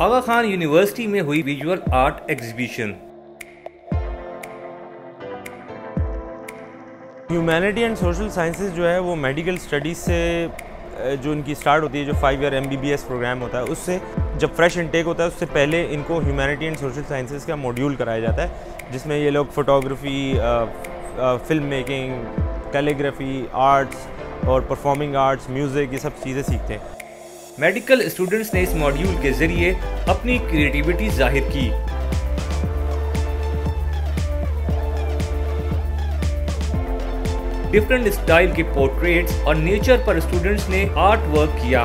आगा Khan university में हुई visual art exhibition. Humanity and social sciences जो है, वो मेडिकल स्टडीज़ से जो इनकी स्टार्ट होती है, जो फाइव ईयर एमबीबीएस प्रोग्राम होता है, उससे जब फ्रेश इनटेक होता है, उससे पहले इनको ह्यूमैनिटी एंड सोशल साइंसेज का मॉड्यूल कराया जाता है, जिसमें ये लोग photography film making calligraphy arts और परफॉर्मिंग आर्ट्स म्यूज़िक ये सब चीज़ें सीखते हैं। मेडिकल स्टूडेंट्स ने इस मॉड्यूल के ज़रिए अपनी क्रिएटिविटी ज़ाहिर की। डिफरेंट स्टाइल के पोर्ट्रेट्स और नेचर पर स्टूडेंट्स ने आर्ट वर्क किया।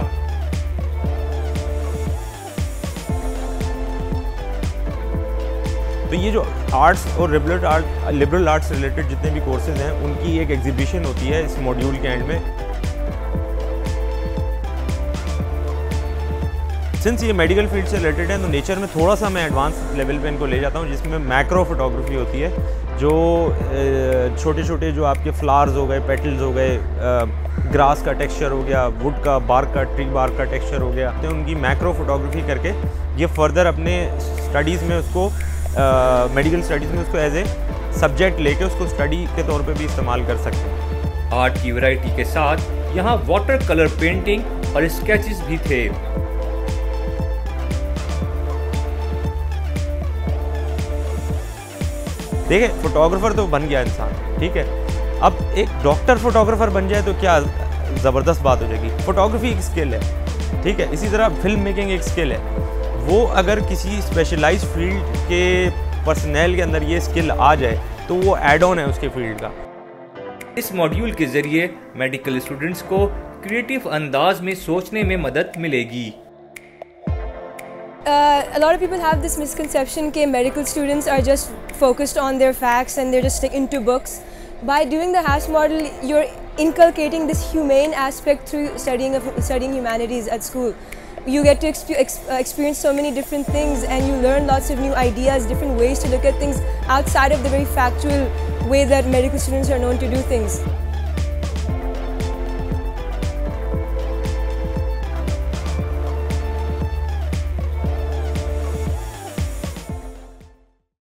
तो ये जो आर्ट्स और liberal art liberal arts related जितने भी कोर्सेज हैं, उनकी एक एग्जीबिशन होती है इस मॉड्यूल के एंड में। सिंस ये मेडिकल फ़ील्ड से रिलेटेड है तो नेचर में थोड़ा सा मैं एडवांस लेवल पे इनको ले जाता हूँ, जिसमें मैक्रो फोटोग्राफी होती है, जो छोटे छोटे जो आपके फ्लावर्स हो गए पेटल्स हो गए ग्रास का टेक्सचर हो गया वुड का बार्क का ट्री बार्क का टेक्सचर हो गया तो उनकी मैक्रो फोटोग्राफी करके ये फर्दर अपने स्टडीज़ में उसको मेडिकल स्टडीज़ में उसको एज ए सब्जेक्ट लेके उसको स्टडी के तौर पे भी इस्तेमाल कर सकते हैं। आर्ट की वैरायटी के साथ यहाँ वाटर कलर पेंटिंग और स्केचेस भी थे। देखिए फोटोग्राफर तो बन गया इंसान, ठीक है? अब एक डॉक्टर फोटोग्राफर बन जाए तो क्या ज़बरदस्त बात हो जाएगी? फोटोग्राफी एक स्किल है, ठीक है? इसी तरह फ़िल्म मेकिंग एक स्किल है। वो अगर किसी स्पेशलाइज फ़ील्ड के पर्सनल के अंदर ये स्किल आ जाए तो वो एड ऑन है उसके फ़ील्ड का। इस मॉड्यूल के ज़रिए मेडिकल स्टूडेंट्स को क्रिएटिव अंदाज में सोचने में मदद मिलेगी। Uh, a lot of people have this misconception that medical students are just focused on their facts and they're just like, into books. By doing the HAS model, you're inculcating this humane aspect through studying, of, studying humanities at school. You get to exp ex uh, experience so many different things and you learn lots of new ideas, different ways to look at things outside of the very factual way that medical students are known to do things.